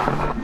Thank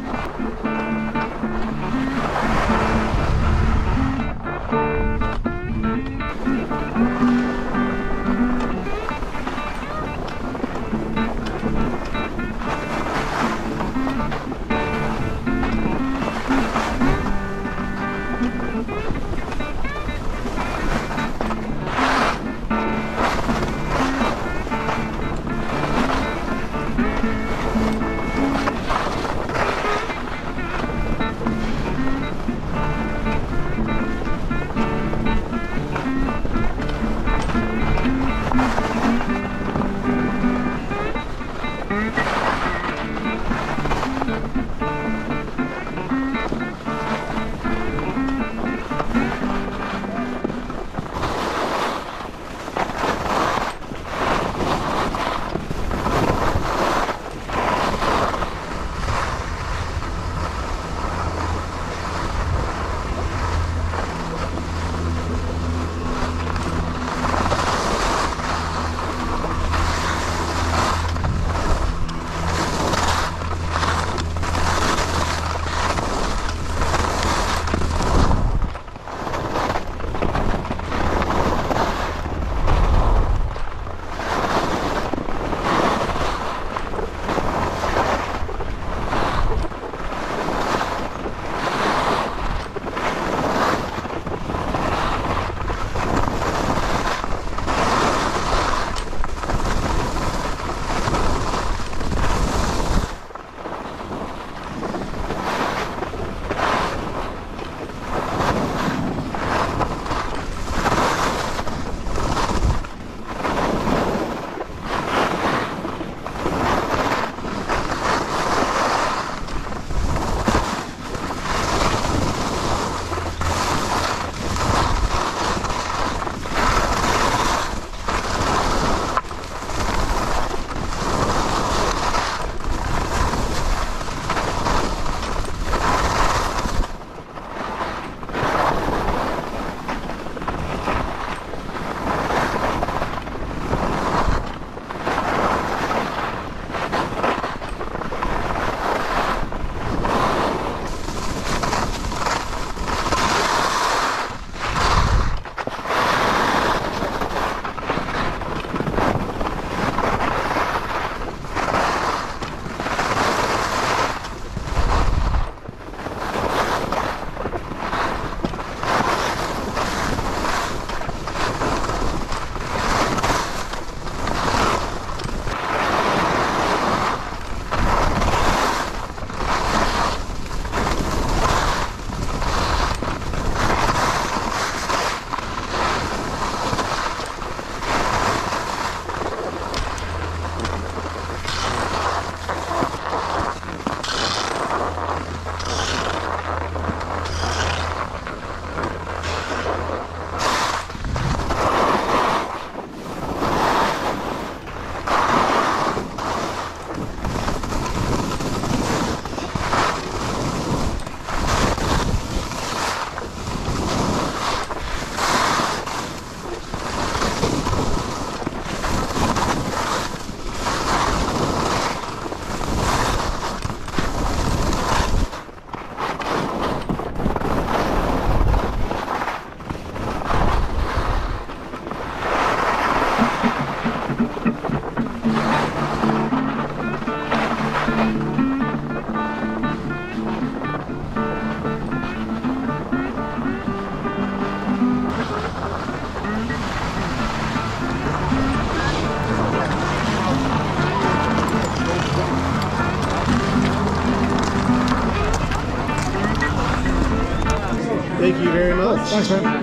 you very much. Thanks, man.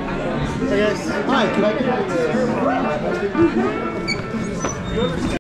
Hey guys. Hi, can I